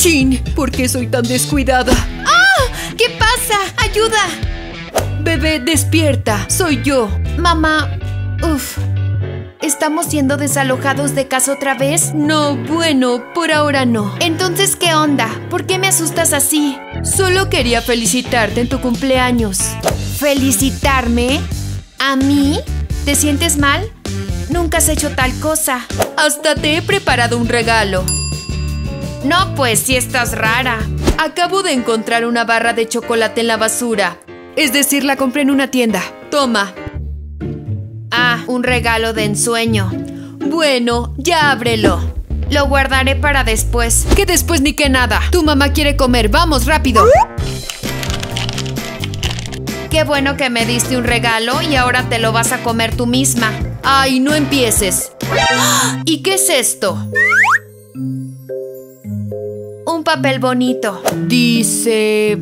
¡Chin! ¿Por qué soy tan descuidada? ¡Ah! ¿Qué pasa? ¡Ayuda! Bebé, despierta. Soy yo. Mamá. Uf. ¿Estamos siendo desalojados de casa otra vez? No, bueno, por ahora no. Entonces, ¿qué onda? ¿Por qué me asustas así? Solo quería felicitarte en tu cumpleaños. ¿Felicitarme? ¿A mí? ¿Te sientes mal? Nunca has hecho tal cosa. Hasta te he preparado un regalo. No, pues si estás rara. Acabo de encontrar una barra de chocolate en la basura. Es decir, la compré en una tienda. Toma. Ah, un regalo de ensueño. Bueno, ya ábrelo. Lo guardaré para después. Que después ni que nada. Tu mamá quiere comer. Vamos, rápido. Qué bueno que me diste un regalo y ahora te lo vas a comer tú misma. Ay, no empieces. ¿Y qué es esto? Papel bonito. Dice...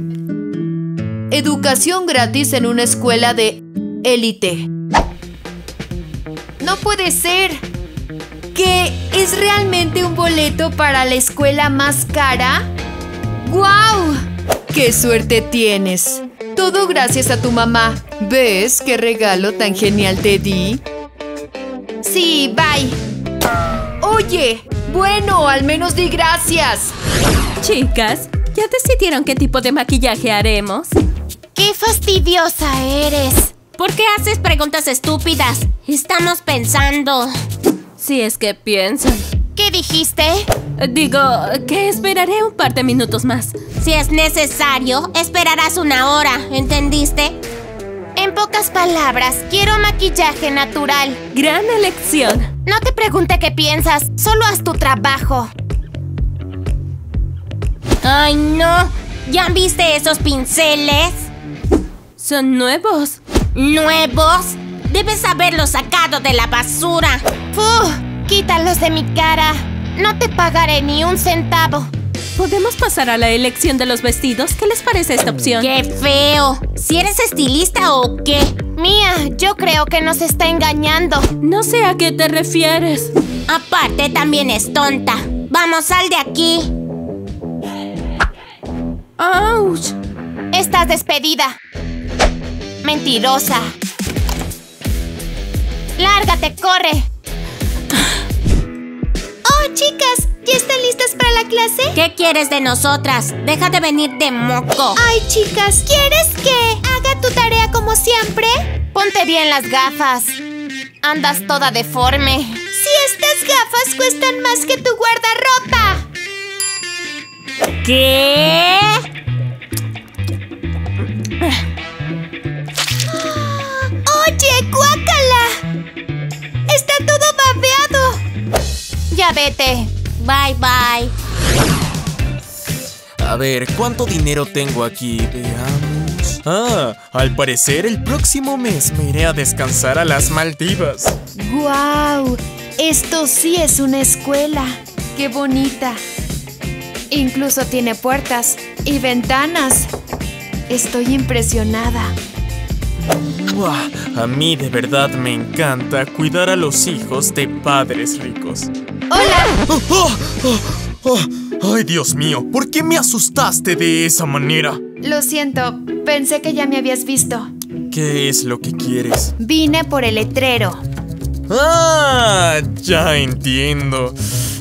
Educación gratis en una escuela de élite. No puede ser. ¿Que es realmente un boleto para la escuela más cara? ¡Guau! ¡Qué suerte tienes! Todo gracias a tu mamá. ¿Ves qué regalo tan genial te di? Sí, bye. Oye, bueno, al menos di gracias. Chicas, ¿ya decidieron qué tipo de maquillaje haremos? ¡Qué fastidiosa eres! ¿Por qué haces preguntas estúpidas? Estamos pensando. Si es que piensan. ¿Qué dijiste? Digo, que esperaré un par de minutos más. Si es necesario, esperarás una hora, ¿entendiste? En pocas palabras, quiero maquillaje natural. Gran elección. No te pregunte qué piensas, solo haz tu trabajo. ¡Ay, no! ¿Ya viste esos pinceles? Son nuevos. ¿Nuevos? Debes haberlos sacado de la basura. ¡Fu! Quítalos de mi cara. No te pagaré ni un centavo. ¿Podemos pasar a la elección de los vestidos? ¿Qué les parece esta opción? ¡Qué feo! ¿Si eres estilista o qué? Mía, yo creo que nos está engañando. No sé a qué te refieres. Aparte, también es tonta. Vamos, sal de aquí. ¡Auch! Estás despedida. Mentirosa. Lárgate, corre. Oh, chicas, ¿ya están listas para la clase? ¿Qué quieres de nosotras? Deja de venir de moco. Ay, chicas, ¿quieres que haga tu tarea como siempre? Ponte bien las gafas. Andas toda deforme. Si estas gafas cuestan más que tu guardarropa. ¿Qué? ¡Oye, guácala! ¡Está todo babeado! Ya vete. Bye, bye. A ver, ¿cuánto dinero tengo aquí? Veamos. Ah, al parecer el próximo mes me iré a descansar a las Maldivas. ¡Guau! Esto sí es una escuela. ¡Qué bonita! Incluso tiene puertas y ventanas. Estoy impresionada. Buah, a mí de verdad me encanta cuidar a los hijos de padres ricos. ¡Hola! ¡Oh, oh, oh, oh! ¡Ay, Dios mío! ¿Por qué me asustaste de esa manera? Lo siento, pensé que ya me habías visto. ¿Qué es lo que quieres? Vine por el letrero. ¡Ah! Ya entiendo.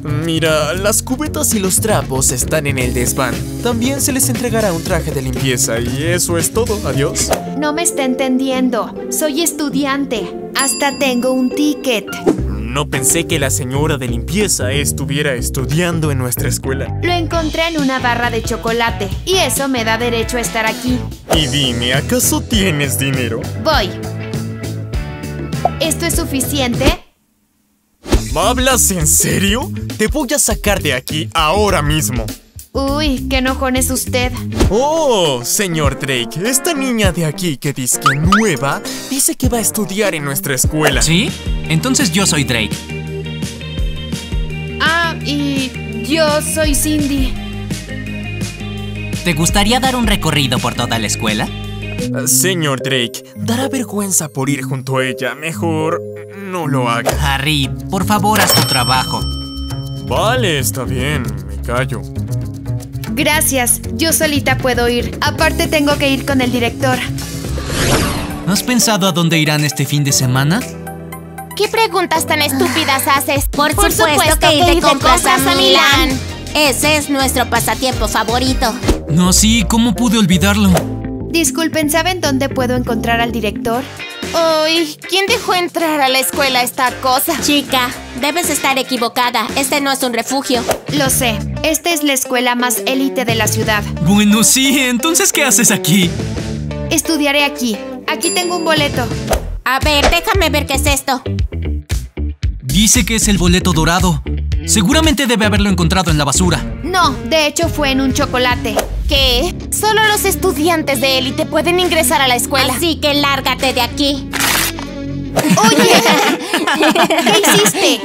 Mira, las cubetas y los trapos están en el desván. También se les entregará un traje de limpieza y eso es todo. Adiós. No me está entendiendo. Soy estudiante. Hasta tengo un ticket. No pensé que la señora de limpieza estuviera estudiando en nuestra escuela. Lo encontré en una barra de chocolate y eso me da derecho a estar aquí. Y dime, ¿acaso tienes dinero? Voy. ¿Esto es suficiente? ¿Hablas en serio? Te voy a sacar de aquí ahora mismo. Uy, qué enojón es usted. Oh, señor Drake, esta niña de aquí que dice que nueva, dice que va a estudiar en nuestra escuela. ¿Sí? Entonces yo soy Drake. Ah, y yo soy Cindy. ¿Te gustaría dar un recorrido por toda la escuela? Señor Drake, dará vergüenza por ir junto a ella. Mejor no lo haga. Harry, por favor, haz tu trabajo. Vale, está bien, me callo. Gracias, yo solita puedo ir. Aparte tengo que ir con el director. ¿Has pensado a dónde irán este fin de semana? ¿Qué preguntas tan estúpidas haces? Por, supuesto, que ir de compras a Milán. Ese es nuestro pasatiempo favorito. No, sí, ¿cómo pude olvidarlo? Disculpen, ¿saben dónde puedo encontrar al director? Uy, ¿quién dejó entrar a la escuela esta cosa? Chica, debes estar equivocada. Este no es un refugio. Lo sé, esta es la escuela más élite de la ciudad. Bueno, sí, entonces ¿qué haces aquí? Estudiaré aquí. Aquí tengo un boleto. A ver, déjame ver qué es esto. Dice que es el boleto dorado. Seguramente debe haberlo encontrado en la basura. No, de hecho fue en un chocolate. ¿Qué? Solo los estudiantes de élite pueden ingresar a la escuela. Así que lárgate de aquí. Oye, ¿qué hiciste?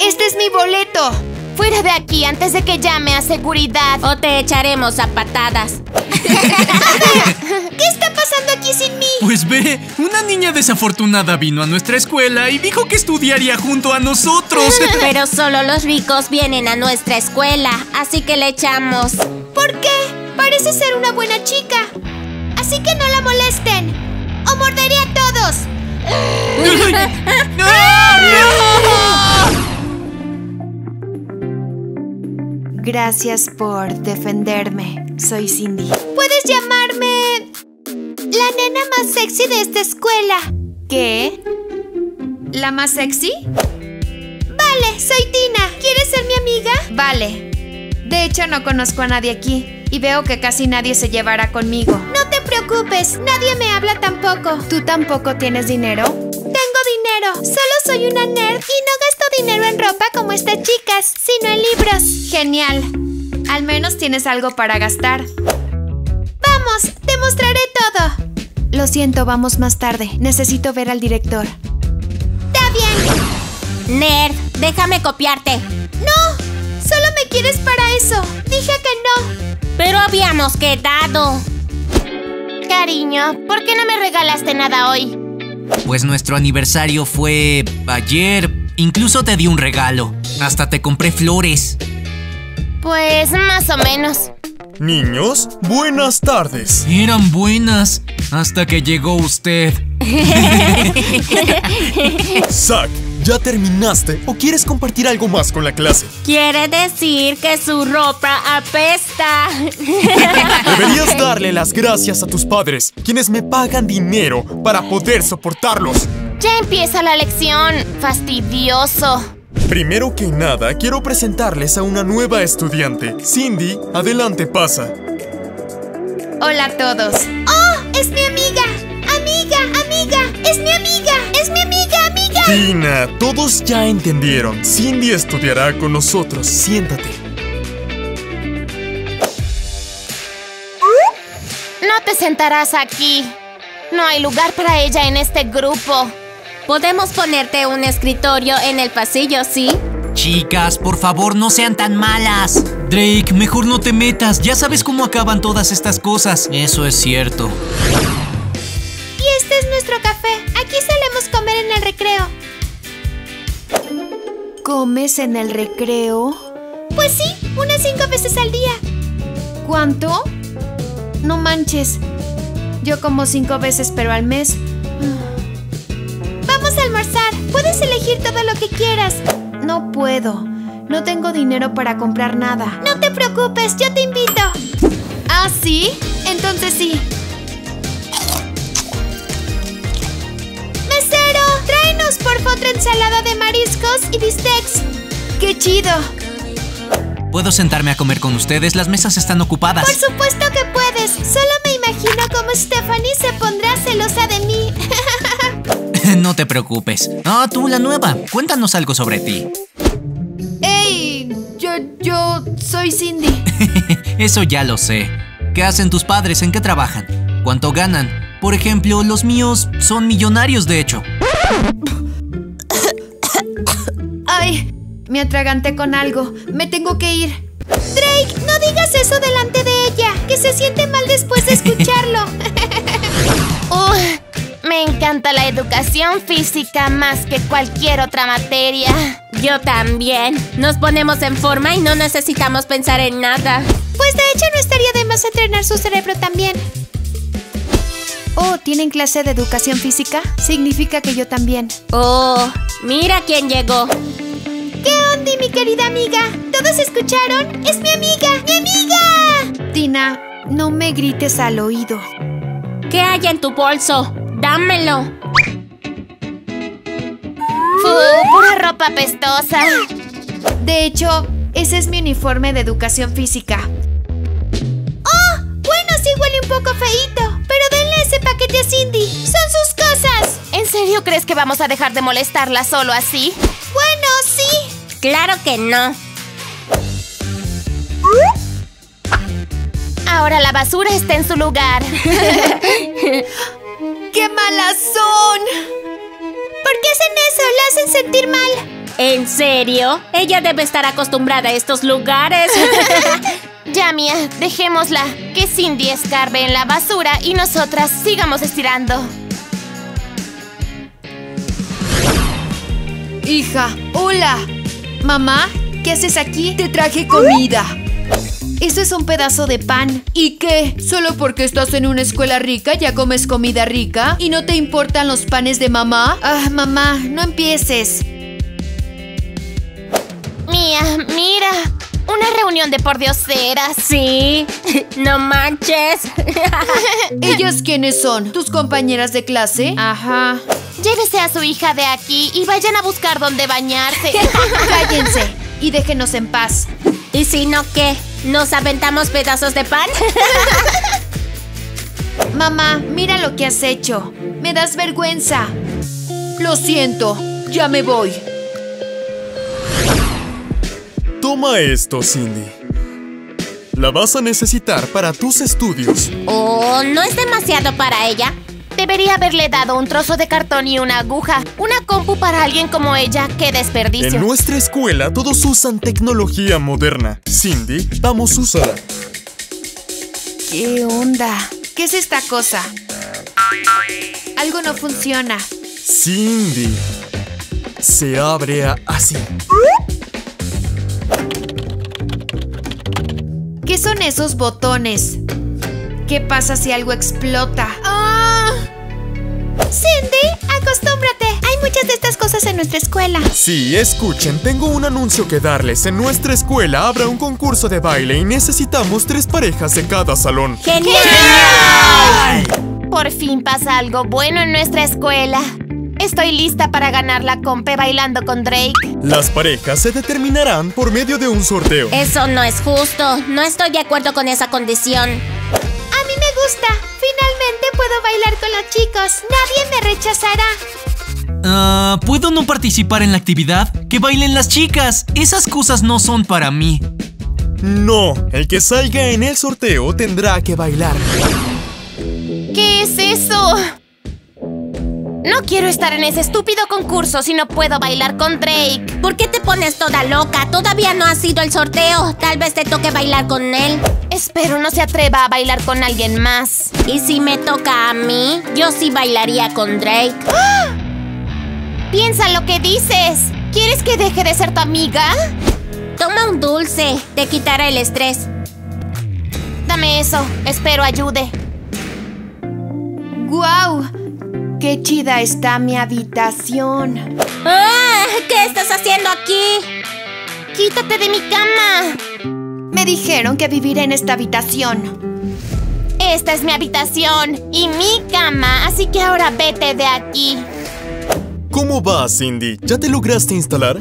Este es mi boleto. Fuera de aquí antes de que llame a seguridad. O te echaremos a patadas. ¿Qué está pasando aquí sin mí? Pues ve, una niña desafortunada vino a nuestra escuela y dijo que estudiaría junto a nosotros. Pero solo los ricos vienen a nuestra escuela, así que le echamos. ¿Por qué? Parece ser una buena chica. Así que no la molesten. O morderé a todos. Gracias por defenderme. Soy Cindy. Puedes llamarme la nena más sexy de esta escuela. ¿Qué? ¿La más sexy? Vale, soy Tina. ¿Quieres ser mi amiga? Vale. De hecho, no conozco a nadie aquí y veo que casi nadie se llevará conmigo. No te preocupes, nadie me habla tampoco. ¿Tú tampoco tienes dinero? Dinero, solo soy una nerd y no gasto dinero en ropa como estas chicas, sino en libros. Genial. Al menos tienes algo para gastar. Vamos, te mostraré todo. Lo siento, vamos más tarde. Necesito ver al director. Está bien. Nerd, déjame copiarte. No, solo me quieres para eso. Dije que no. Pero habíamos quedado. Cariño, ¿por qué no me regalaste nada hoy? Pues nuestro aniversario fue ayer. Incluso te di un regalo. Hasta te compré flores. Pues más o menos. Niños, buenas tardes. Eran buenas. Hasta que llegó usted. Zack, ¿ya terminaste o quieres compartir algo más con la clase? Quiere decir que su ropa apesta. Deberías darle las gracias a tus padres, quienes me pagan dinero para poder soportarlos. Ya empieza la lección. Fastidioso. Primero que nada, quiero presentarles a una nueva estudiante. Cindy, adelante pasa. Hola a todos. ¡Oh! ¡Es mi amiga! ¡Amiga! ¡Amiga! ¡Es mi amiga! ¡Es mi amiga! Tina, todos ya entendieron. Cindy estudiará con nosotros. Siéntate. No te sentarás aquí. No hay lugar para ella en este grupo. Podemos ponerte un escritorio en el pasillo, ¿sí? Chicas, por favor, no sean tan malas. Drake, mejor no te metas. Ya sabes cómo acaban todas estas cosas. Eso es cierto. Y este es nuestro café. Aquí solemos comer en el recreo. ¿Comes en el recreo? Pues sí, unas cinco veces al día. ¿Cuánto? No manches. Yo como cinco veces, pero al mes. Vamos a almorzar. Puedes elegir todo lo que quieras. No puedo. No tengo dinero para comprar nada. No te preocupes, yo te invito. ¿Ah, sí? Entonces sí. Tráenos por favor otra ensalada de mariscos y bistecs. ¡Qué chido! ¿Puedo sentarme a comer con ustedes? Las mesas están ocupadas. Por supuesto que puedes. Solo me imagino cómo Stephanie se pondrá celosa de mí. no te preocupes. Ah, tú, la nueva. Cuéntanos algo sobre ti. ¡Ey! Yo, yo soy Cindy. Eso ya lo sé. ¿Qué hacen tus padres? ¿En qué trabajan? ¿Cuánto ganan? Por ejemplo, los míos son millonarios, de hecho. ¡Ay! Me atraganté con algo. Me tengo que ir. Drake, no digas eso delante de ella, que se siente mal después de escucharlo. Oh, Me encanta la educación física más que cualquier otra materia. Yo también. Nos ponemos en forma y no necesitamos pensar en nada. Pues de hecho no estaría de más entrenar su cerebro también. Oh, ¿tienen clase de educación física? Significa que yo también. Oh, mira quién llegó. ¿Qué onda, mi querida amiga? ¿Todos escucharon? ¡Es mi amiga! ¡Mi amiga! Tina, no me grites al oído. ¿Qué hay en tu bolso? Dámelo. ¡Fu! Pura ropa pestosa. De hecho, ese es mi uniforme de educación física. ¡Oh! Bueno, sí huele un poco feíto, pero denle ese paquete a Cindy. ¡Son sus cosas! ¿En serio crees que vamos a dejar de molestarla solo así? Bueno. Claro que no. Ahora la basura está en su lugar. ¡Qué malas son! ¿Por qué hacen eso? La hacen sentir mal. ¿En serio? Ella debe estar acostumbrada a estos lugares. ya, Mía, dejémosla. Que Cindy escarbe en la basura y nosotras sigamos estirando. Hija, hola. Mamá, ¿qué haces aquí? Te traje comida. Eso es un pedazo de pan. ¿Y qué? ¿Solo porque estás en una escuela rica ya comes comida rica? ¿Y no te importan los panes de mamá? Ah, mamá, no empieces. Mía, mira. Una reunión de pordioseras. sí, no manches. ¿Ellas quiénes son? ¿Tus compañeras de clase? Ajá. Llévese a su hija de aquí y vayan a buscar dónde bañarse. Cállense y déjenos en paz. ¿Y si no qué? ¿Nos aventamos pedazos de pan? Mamá, mira lo que has hecho. Me das vergüenza. Lo siento, ya me voy. Toma esto, Cindy. La vas a necesitar para tus estudios. ¿O no es demasiado para ella? Debería haberle dado un trozo de cartón y una aguja. Una compu para alguien como ella. ¡Qué desperdicio! En nuestra escuela todos usan tecnología moderna. Cindy, vamos a usar. ¿Qué onda? ¿Qué es esta cosa? Algo no funciona. Cindy. Se abre a- así. ¿Qué son esos botones? ¿Qué pasa si algo explota? ¡Ah! Cindy, acostúmbrate. Hay muchas de estas cosas en nuestra escuela. Sí, escuchen, tengo un anuncio que darles. En nuestra escuela habrá un concurso de baile y necesitamos tres parejas de cada salón. ¡Genial! Por fin pasa algo bueno en nuestra escuela. Estoy lista para ganar la compe bailando con Drake. Las parejas se determinarán por medio de un sorteo. Eso no es justo. No estoy de acuerdo con esa condición. A mí me gusta. Finalmente puedo bailar con los chicos. Nadie me rechazará. Ah, ¿Puedo no participar en la actividad? ¡Que bailen las chicas! Esas cosas no son para mí. No, el que salga en el sorteo tendrá que bailar. ¿Qué es eso? No quiero estar en ese estúpido concurso si no puedo bailar con Drake. ¿Por qué te pones toda loca? Todavía no ha sido el sorteo. Tal vez te toque bailar con él. Espero no se atreva a bailar con alguien más. Y si me toca a mí, yo sí bailaría con Drake. Piensa lo que dices. ¿Quieres que deje de ser tu amiga? Toma un dulce. Te quitará el estrés. Dame eso. Espero ayude. ¡Guau! ¡Qué chida está mi habitación! ¡Ah! ¿Qué estás haciendo aquí? Quítate de mi cama. Me dijeron que viviré en esta habitación. Esta es mi habitación y mi cama, así que ahora vete de aquí. ¿Cómo va, Cindy? ¿Ya te lograste instalar?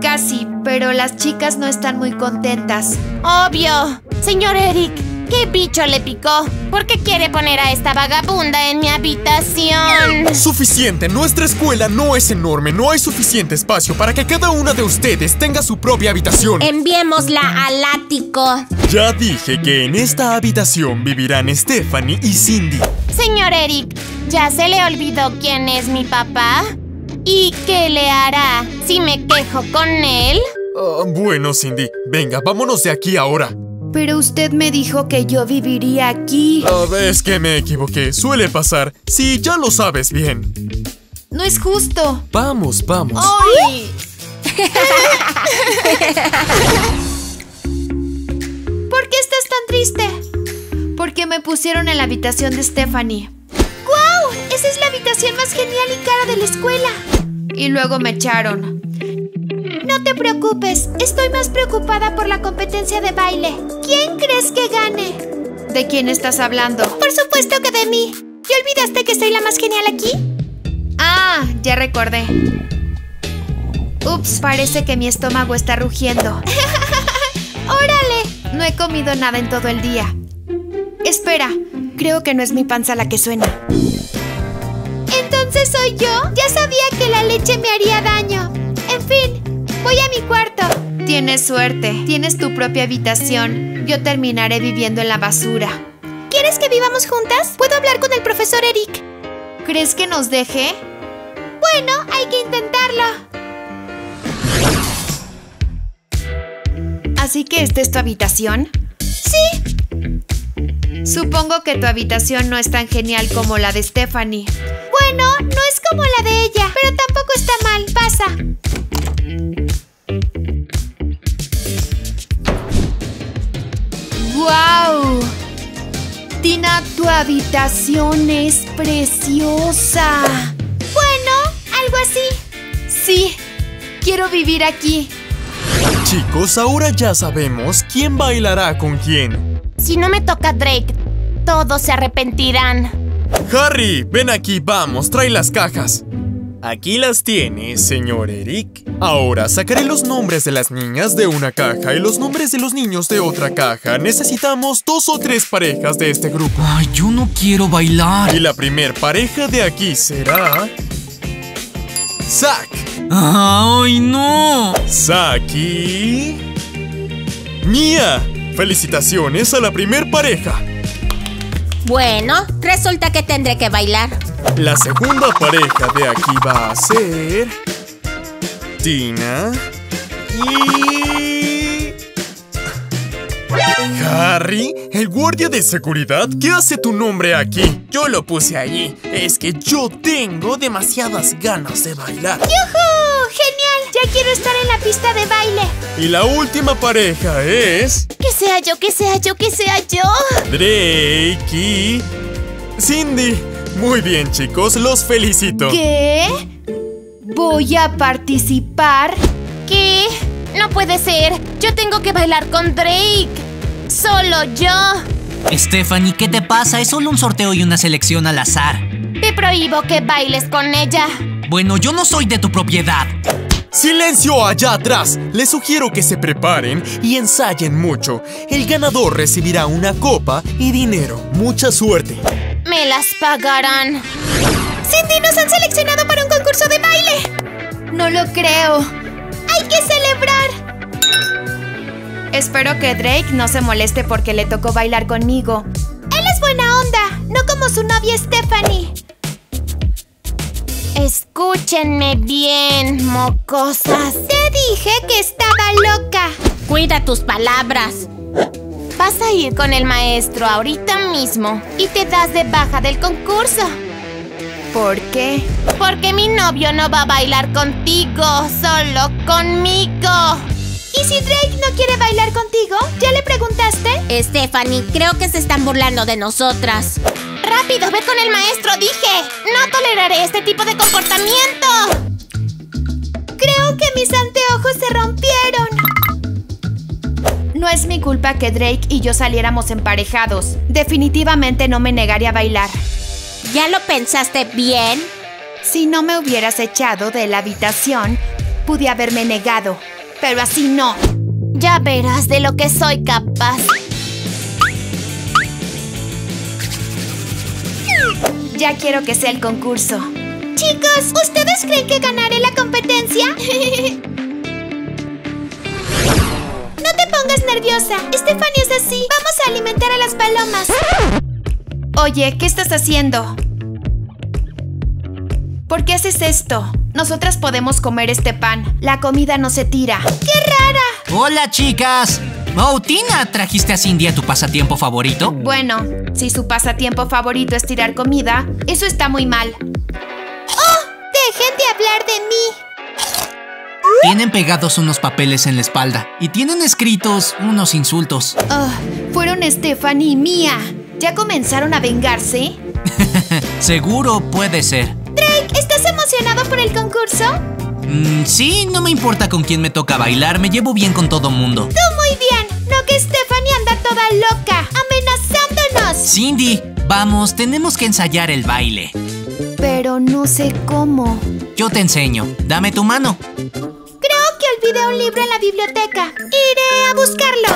Casi, pero las chicas no están muy contentas. Obvio. Señor Eric, ¿qué bicho le picó? ¿Por qué quiere poner a esta vagabunda en mi habitación? Suficiente, nuestra escuela no es enorme, no hay suficiente espacio para que cada una de ustedes tenga su propia habitación. Enviémosla al ático. Ya dije que en esta habitación vivirán Stephanie y Cindy. Señor Eric, ¿ya se le olvidó quién es mi papá? ¿Y qué le hará si me quejo con él? Ah, bueno, Cindy, venga, vámonos de aquí ahora. Pero usted me dijo que yo viviría aquí. Ah, es que me equivoqué. Suele pasar. Sí, ya lo sabes bien. No es justo. Vamos, vamos. ¡Ay! ¿Por qué estás tan triste? Porque me pusieron en la habitación de Stephanie. ¡Guau! Esa es la habitación más genial y cara de la escuela. Y luego me echaron. No te preocupes, estoy más preocupada por la competencia de baile. ¿Quién crees que gane? ¿De quién estás hablando? Por supuesto que de mí. ¿Te olvidaste que soy la más genial aquí? Ah, ya recordé. Ups, parece que mi estómago está rugiendo. ¡Órale! No he comido nada en todo el día. Espera, creo que no es mi panza la que suena. ¿Entonces soy yo? Ya sabía que la leche me haría daño. En fin, voy a mi cuarto. Tienes suerte, tienes tu propia habitación. Yo terminaré viviendo en la basura. ¿Quieres que vivamos juntas? Puedo hablar con el profesor Eric. ¿Crees que nos deje? Bueno, hay que intentarlo. ¿Así que esta es tu habitación? Sí. Supongo que tu habitación no es tan genial como la de Stephanie. Bueno, no es como la de ella, pero tampoco está mal. Pasa. Tu habitación es preciosa. Bueno, algo así. Sí, quiero vivir aquí. Chicos, ahora ya sabemos quién bailará con quién. Si no me toca Drake, todos se arrepentirán. Harry, ven aquí, vamos, trae las cajas. Aquí las tienes, señor Eric. Ahora sacaré los nombres de las niñas de una caja y los nombres de los niños de otra caja. Necesitamos dos o tres parejas de este grupo. Ay, yo no quiero bailar. Y la primer pareja de aquí será... Zack. Ay, no. Saki. Mia. Felicitaciones a la primer pareja. Bueno, resulta que tendré que bailar. La segunda pareja de aquí va a ser... Tina. Y... Harry, el guardia de seguridad, ¿qué hace tu nombre aquí? Yo lo puse allí. Es que yo tengo demasiadas ganas de bailar. ¡Yujú! ¡Genial! Ya quiero estar en la pista de baile. Y la última pareja es... Que sea yo, que sea yo, que sea yo. Drake y... Cindy. Muy bien, chicos, los felicito. ¿Qué? ¿Voy a participar? ¿Qué? No puede ser. Yo tengo que bailar con Drake. Solo yo. Stephanie, ¿qué te pasa? Es solo un sorteo y una selección al azar. Te prohíbo que bailes con ella. Bueno, yo no soy de tu propiedad. ¡Silencio allá atrás! Les sugiero que se preparen y ensayen mucho. El ganador recibirá una copa y dinero. Mucha suerte. Me las pagarán. Cindy, nos han seleccionado para un concurso de baile. No lo creo. Hay que celebrar. Espero que Drake no se moleste porque le tocó bailar conmigo. Él es buena onda, no como su novia Stephanie. Escúchenme bien, mocosas. Te dije que estaba loca. Cuida tus palabras. Vas a ir con el maestro ahorita mismo y te das de baja del concurso. ¿Por qué? Porque mi novio no va a bailar contigo, solo conmigo. ¿Y si Drake no quiere bailar contigo? ¿Ya le preguntaste? Stephanie, creo que se están burlando de nosotras. ¡Rápido, ve con el maestro, dije! ¡No toleraré este tipo de comportamiento! Creo que mis anteojos se rompieron. No es mi culpa que Drake y yo saliéramos emparejados. Definitivamente no me negaría a bailar. ¿Ya lo pensaste bien? Si no me hubieras echado de la habitación, pude haberme negado. Pero así no. Ya verás de lo que soy capaz. Ya quiero que sea el concurso. Chicos, ¿ustedes creen que ganaré la competencia? pongas nerviosa. Stephanie es así. Vamos a alimentar a las palomas. Oye, ¿qué estás haciendo? ¿Por qué haces esto? Nosotras podemos comer este pan. La comida no se tira. ¡Qué rara! Hola, chicas. Oh, Tina, ¿trajiste a Cindy a tu pasatiempo favorito? Bueno, si su pasatiempo favorito es tirar comida, eso está muy mal. Dejen de hablar de mí. Tienen pegados unos papeles en la espalda y tienen escritos unos insultos. Ah, fueron Stephanie y Mia. ¿Ya comenzaron a vengarse? Seguro puede ser. Drake, ¿estás emocionado por el concurso? Mm, sí, no me importa con quién me toca bailar, me llevo bien con todo mundo. Tú muy bien. No que Stephanie anda toda loca, amenazándonos. Cindy, vamos, tenemos que ensayar el baile. Pero no sé cómo. Yo te enseño. Dame tu mano. Olvidé un libro en la biblioteca. Iré a buscarlo.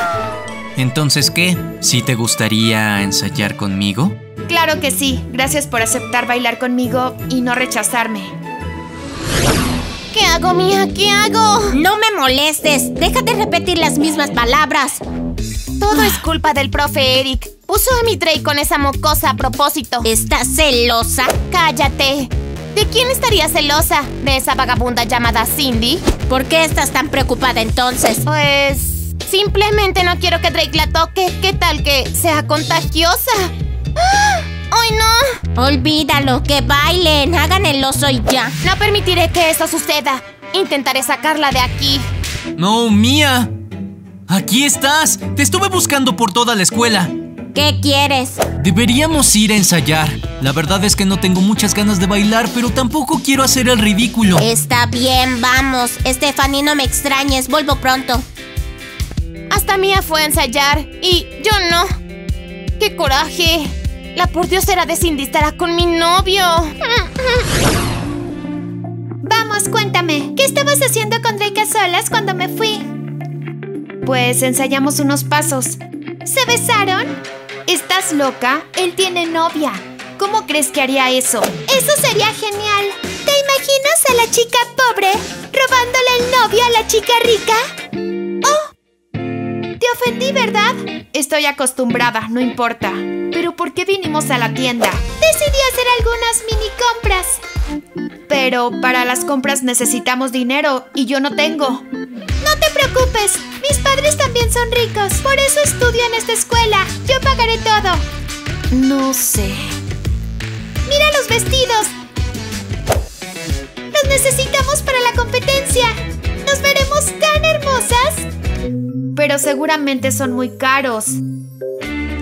Entonces, ¿qué? ¿Sí te gustaría ensayar conmigo? Claro que sí. Gracias por aceptar bailar conmigo y no rechazarme. ¿Qué hago, Mía? ¿Qué hago? No me molestes. Déjate repetir las mismas palabras. Todo es culpa del profe Eric. Puso a mi Drake con esa mocosa a propósito. ¿Estás celosa? Cállate. ¿De quién estaría celosa? ¿De esa vagabunda llamada Cindy? ¿Por qué estás tan preocupada entonces? Pues... Simplemente no quiero que Drake la toque. ¿Qué tal que sea contagiosa? ¡Ah! ¡Ay, no! Olvídalo, que bailen. Hagan el oso y ya. No permitiré que eso suceda. Intentaré sacarla de aquí. No, Mía. Aquí estás. Te estuve buscando por toda la escuela. ¿Qué quieres? Deberíamos ir a ensayar. La verdad es que no tengo muchas ganas de bailar, pero tampoco quiero hacer el ridículo. Está bien, vamos. Stephanie, no me extrañes. Vuelvo pronto. Hasta Mía fue a ensayar y yo no. ¡Qué coraje! La pordiosera de Cindy estará con mi novio. Vamos, cuéntame. ¿Qué estabas haciendo con Drake a solas cuando me fui? Pues ensayamos unos pasos. ¿Se besaron? ¿Estás loca? Él tiene novia. ¿Cómo crees que haría eso? Eso sería genial. ¿Te imaginas a la chica pobre robándole el novio a la chica rica? ¡Oh! Te ofendí, ¿verdad? Estoy acostumbrada, no importa. Pero ¿por qué vinimos a la tienda? Decidí hacer algunas mini compras. Pero para las compras necesitamos dinero y yo no tengo. No te preocupes, mis padres también son ricos. Por eso estudio en esta escuela. Yo pagaré todo. No sé. Mira los vestidos. Los necesitamos para la competencia. ¿Nos veremos tan hermosas? Pero seguramente son muy caros.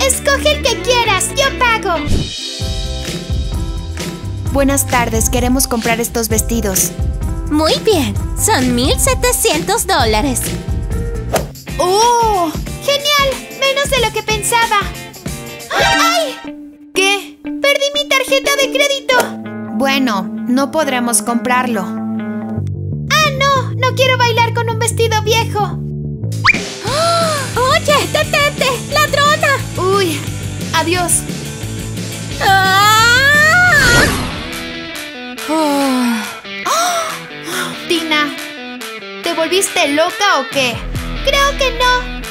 Escoge el que quieras, yo pago. Buenas tardes, queremos comprar estos vestidos. Muy bien, son 1.700 dólares. ¡Oh! ¡Genial! Menos de lo que pensaba. ¡Ay! ¿Qué? Perdí mi tarjeta de crédito. Bueno, no podremos comprarlo. ¡Ah, no! No quiero bailar con un vestido viejo. ¡Oye, detente! ¡Ladrona! Uy, adiós. ¡Ah! Tina, volviste loca o qué? Creo que no.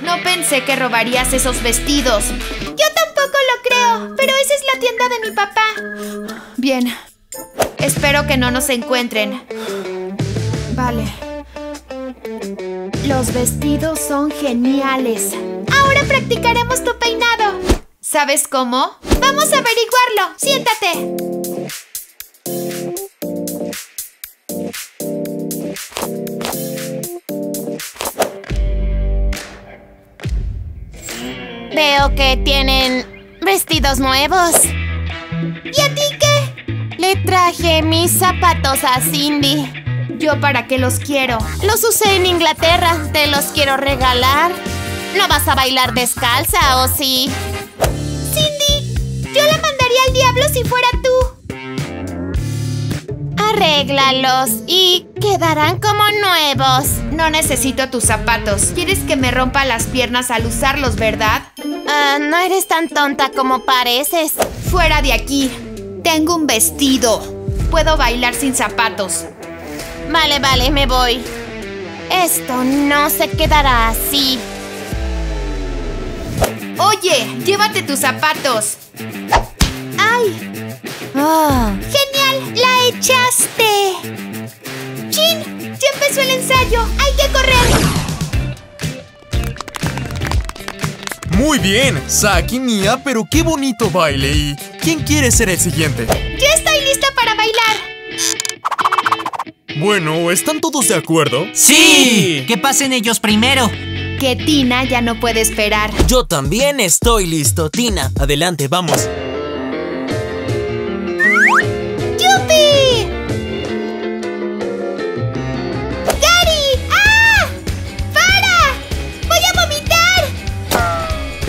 No pensé que robarías esos vestidos. Yo tampoco lo creo, pero esa es la tienda de mi papá. Bien. Espero que no nos encuentren. Vale. Los vestidos son geniales. Ahora practicaremos tu peinado. ¿Sabes cómo? Vamos a averiguarlo. Siéntate. Tienen vestidos nuevos. ¿Y a ti qué? Le traje mis zapatos a Cindy. ¿Yo para qué los quiero? Los usé en Inglaterra. Te los quiero regalar. ¿No vas a bailar descalza o sí? Cindy, yo la mandaría al diablo si fuera tú. Arréglalos y quedarán como nuevos. No necesito tus zapatos. ¿Quieres que me rompa las piernas al usarlos, verdad? Ah, no eres tan tonta como pareces. Fuera de aquí. Tengo un vestido. Puedo bailar sin zapatos. Vale, vale, me voy. Esto no se quedará así. Oye, llévate tus zapatos. ¡Ay! Ah, ¡Genial! ¡La echaste! ¡Chin! ¡Ya empezó el ensayo! ¡Hay que correr! Muy bien, Saki, Mia, pero qué bonito baile. ¿Y quién quiere ser el siguiente? Yo estoy lista para bailar. Bueno, ¿están todos de acuerdo? ¡Sí! Que pasen ellos primero. Que Tina ya no puede esperar. Yo también estoy listo, Tina. Adelante, vamos.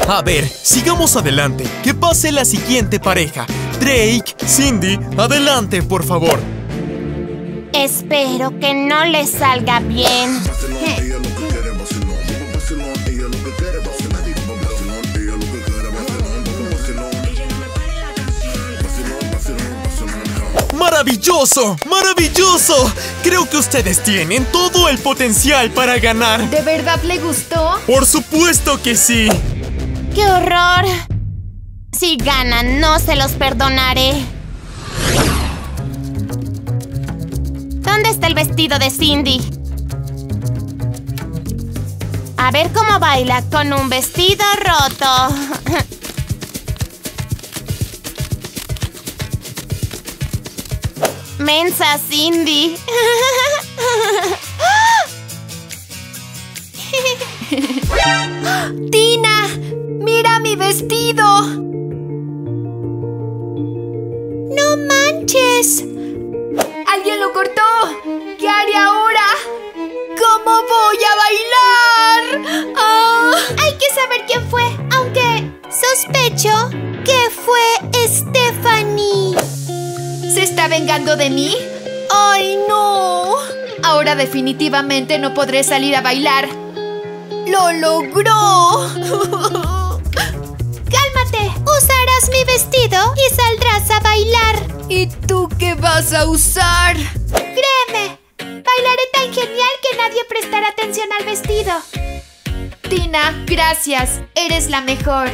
A ver, sigamos adelante. Que pase la siguiente pareja. Drake, Cindy, adelante, por favor. Espero que no les salga bien. ¡Maravilloso! ¡Maravilloso! Creo que ustedes tienen todo el potencial para ganar. ¿De verdad le gustó? Por supuesto que sí. ¡Qué horror! Si ganan, no se los perdonaré. ¿Dónde está el vestido de Cindy? A ver cómo baila con un vestido roto. Mensa Cindy. ¡Tina! ¡Mira mi vestido! ¡No manches! ¡Alguien lo cortó! ¿Qué haré ahora? ¿Cómo voy a bailar? ¡Ah! Hay que saber quién fue, aunque sospecho que fue Stephanie. ¿Se está vengando de mí? ¡Ay, no! Ahora definitivamente no podré salir a bailar. ¡Lo logró! vestido y saldrás a bailar. ¿Y tú qué vas a usar? Créeme, bailaré tan genial que nadie prestará atención al vestido. Tina, gracias. Eres la mejor.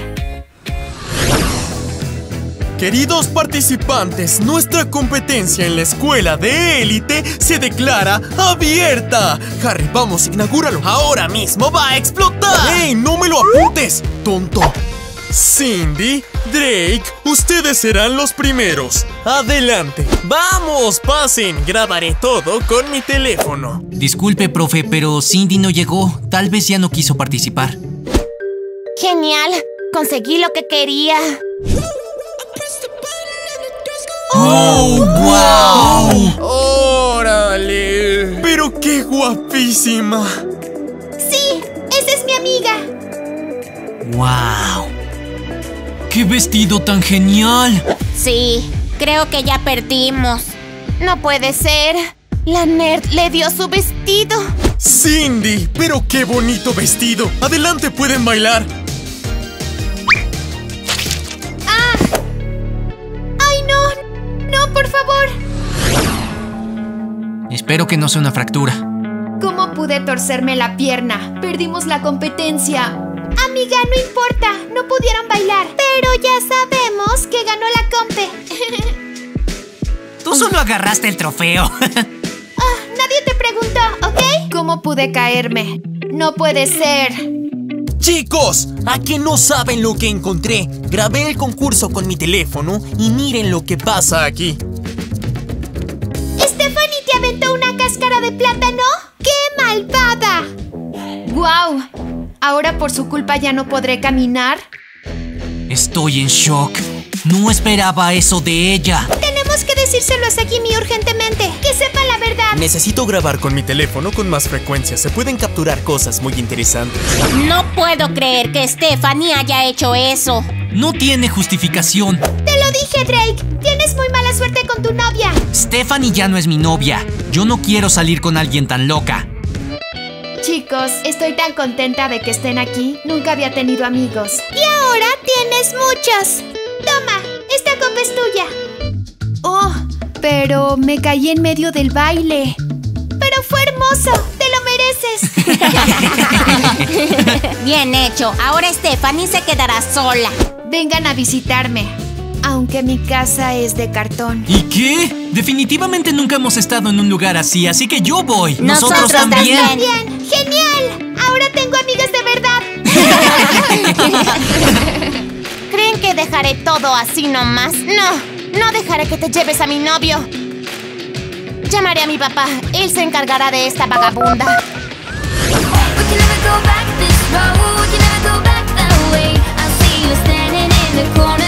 Queridos participantes, nuestra competencia en la escuela de élite se declara abierta. Harry, vamos, inaugúralo. Ahora mismo va a explotar. ¡Ey, no me lo apuntes, tonto! Cindy, Drake, ustedes serán los primeros. Adelante. Vamos, pasen. Grabaré todo con mi teléfono. Disculpe, profe, pero Cindy no llegó. Tal vez ya no quiso participar. Genial, conseguí lo que quería. ¡Oh, wow! ¡Órale! ¡Pero qué guapísima! Sí, esa es mi amiga. ¡Wow! ¡Qué vestido tan genial! Sí, creo que ya perdimos. No puede ser. La nerd le dio su vestido. Cindy, pero qué bonito vestido. Adelante, pueden bailar. ¡Ay, no! ¡No, por favor! Espero que no sea una fractura. ¿Cómo pude torcerme la pierna? Perdimos la competencia. Amiga, no importa, no pudieron bailar. Pero ya sabemos que ganó la compe. Tú solo agarraste el trofeo. Ah, nadie te preguntó, ¿ok? ¿Cómo pude caerme? No puede ser. Chicos, ¿a que no saben lo que encontré? Grabé el concurso con mi teléfono y miren lo que pasa aquí. Stephanie te aventó una cáscara de plátano. ¡Qué malvada! ¡Guau! ¿Ahora por su culpa ya no podré caminar? Estoy en shock. No esperaba eso de ella. Tenemos que decírselo a Sakimi urgentemente. Que sepa la verdad. Necesito grabar con mi teléfono con más frecuencia. Se pueden capturar cosas muy interesantes. No puedo creer que Stephanie haya hecho eso. No tiene justificación. Te lo dije, Drake. Tienes muy mala suerte con tu novia. Stephanie ya no es mi novia. Yo no quiero salir con alguien tan loca. Chicos, estoy tan contenta de que estén aquí. Nunca había tenido amigos. Y ahora tienes muchos. Toma, esta copa es tuya. Oh, pero me caí en medio del baile. Pero fue hermoso. Te lo mereces. Bien hecho. Ahora Stephanie se quedará sola. Vengan a visitarme. Aunque mi casa es de cartón. ¿Y qué? Definitivamente nunca hemos estado en un lugar así, así que yo voy. Nosotros también. Bien, ¡Genial! ¡Ahora tengo amigos de verdad! ¿Creen que dejaré todo así nomás? No, no dejaré que te lleves a mi novio. Llamaré a mi papá. Él se encargará de esta vagabunda. We can never go back that way. See you standing in the corner.